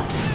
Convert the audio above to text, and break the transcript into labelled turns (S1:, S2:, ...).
S1: था